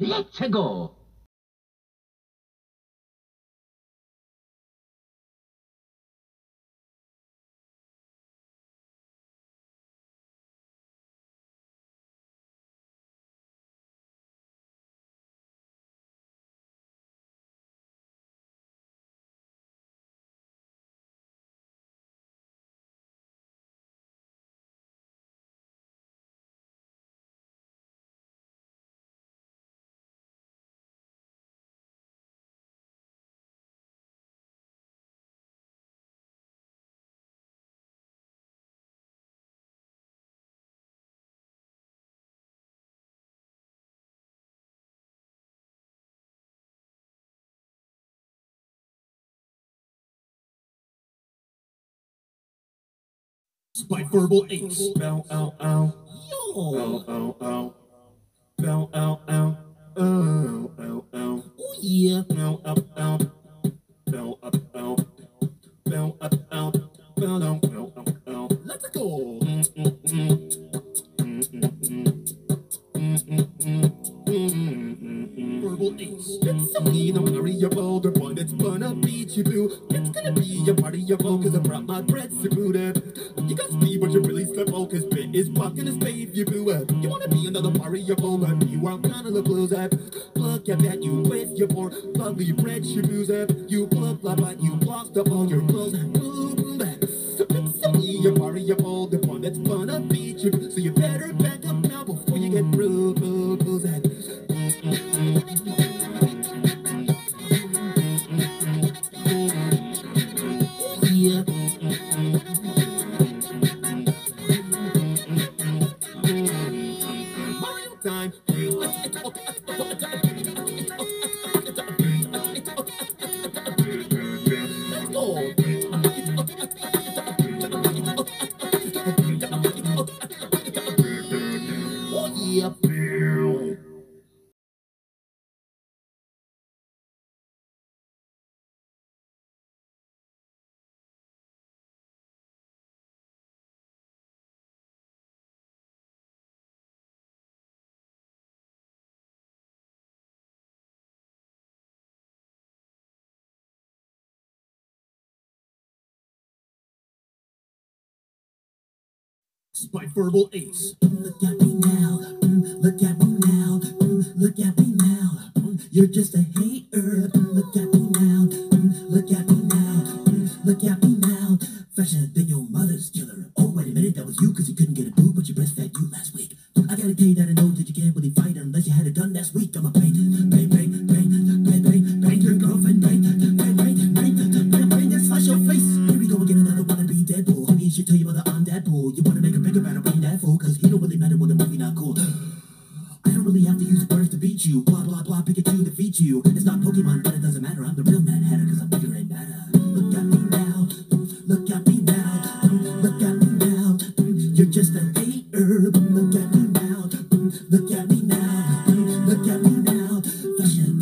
Let's go. Spike verbal ace. Bow, ow, ow. Yo. Ow, ow, ow. Bow, ow, ow. Ow, ow, ow. Oh yeah. Bow, up, ow. Bow, up, ow. Bow, up, ow. Bow, down, bow, up, ow. Let's go. Mm, mm, mm. Mm, mm, mm. Mm, mm, mm. Mm, mm, mm. Verbal ace. It's so mean, I'm variable, the one that's gonna beat you blue. It's gonna be a party of all, cause I brought my bread to up. Got speed, but you really slip cause bit is walking to spave you boo up. You wanna be another party of all, but you are kind of the blues up. Look at that, you with your poor, lovely bread, you booze up. You look like but you lost up all your clothes. Boom, boom, back. So it's a party of all, the one that's gonna beat you. So you better back up now before you get bruised. Yeah. Spike verbal ace. Look at me now, look at me now, look at me now. You're just a hater. Look at me now, look at me now, look at me now. Fresher than your mother's killer. Oh wait a minute, that was you because you couldn't get a boo, but you breastfed you last week. I gotta tell you that I know that you can't really fight unless you had a done I don't really have to use words to beat you. Blah, blah, blah, Pikachu defeat you. It's not Pokemon, but it doesn't matter. I'm the real Mad Hatter, because I'm bigger and better. Look at me now. Look at me now. Look at me now. You're just a hater. Look at me now. Look at me now. Look at me now. Fashion,